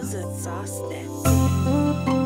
Susan Sostet.